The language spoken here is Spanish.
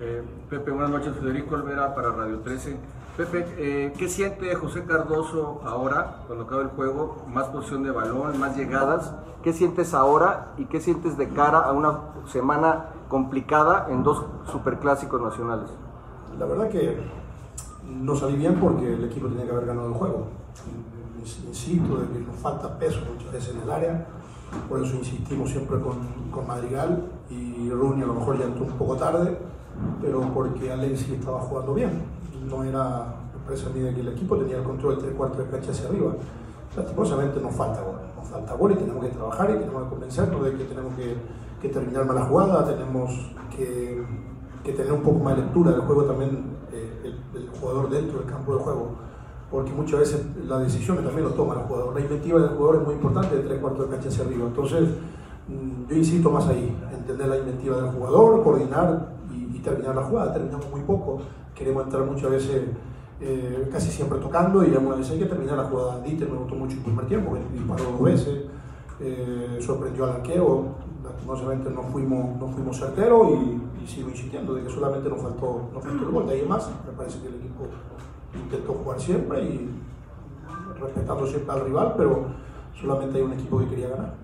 Eh, Pepe, buenas noches. Federico Olvera para Radio 13. Pepe, eh, ¿qué siente José Cardoso ahora, cuando acaba el juego? Más posición de balón, más llegadas. ¿Qué sientes ahora y qué sientes de cara a una semana complicada en dos superclásicos nacionales? La verdad que no salí bien porque el equipo tenía que haber ganado el juego. Insisto de que nos falta peso muchas veces en el área, por eso insistimos siempre con, con Madrigal y Rooney a lo mejor ya entró un poco tarde, pero porque Alexis estaba jugando bien. No era, me parece a mí, que el equipo tenía el control de tres cuartos de cancha hacia arriba. Lastimosamente nos falta gol, nos falta gol y tenemos que trabajar y tenemos que convencernos de que tenemos que, que terminar más la jugada, tenemos que, que, tener un poco más de lectura del juego también, eh, el, el, jugador dentro del campo de juego, porque muchas veces las decisiones también lo toma el jugador. La inventiva del jugador es muy importante de tres cuartos de cancha hacia arriba. Entonces, mm, yo insisto más ahí, entender la inventiva del jugador, coordinar y, terminar la jugada. Terminamos muy poco, queremos entrar muchas veces eh, casi siempre tocando y alguna vez hay que terminar la jugada. Dieter me gustó mucho el primer tiempo, disparó dos veces, eh, sorprendió al arquero, lastimosamente no fuimos, no fuimos certeros y, y, sigo insistiendo de que solamente nos faltó, nos faltó el gol. De ahí más, me parece que el equipo intentó jugar siempre y respetando siempre al rival, pero solamente hay un equipo que quería ganar.